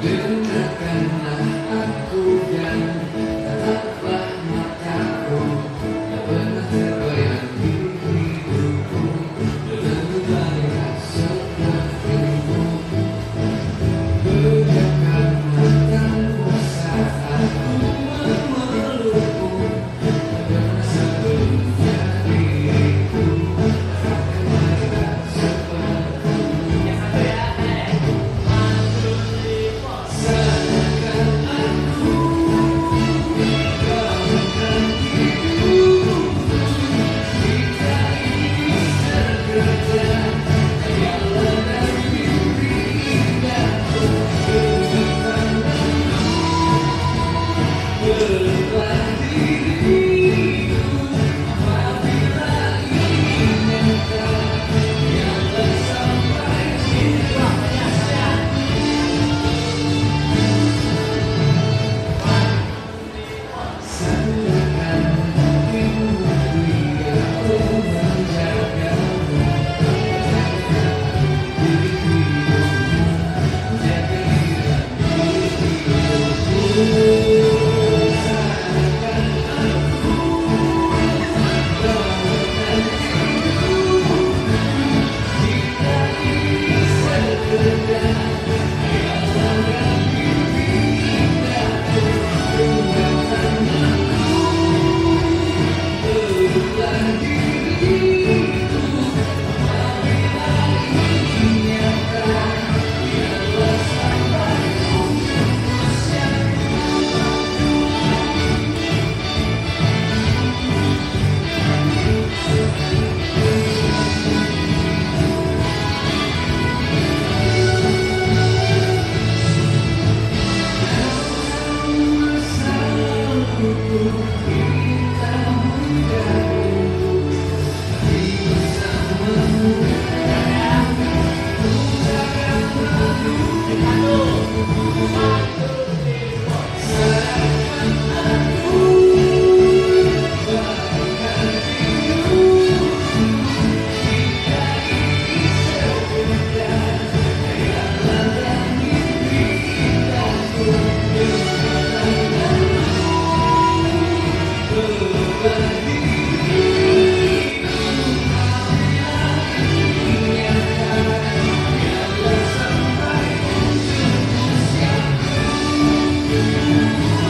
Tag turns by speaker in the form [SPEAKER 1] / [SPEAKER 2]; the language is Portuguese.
[SPEAKER 1] didn't Música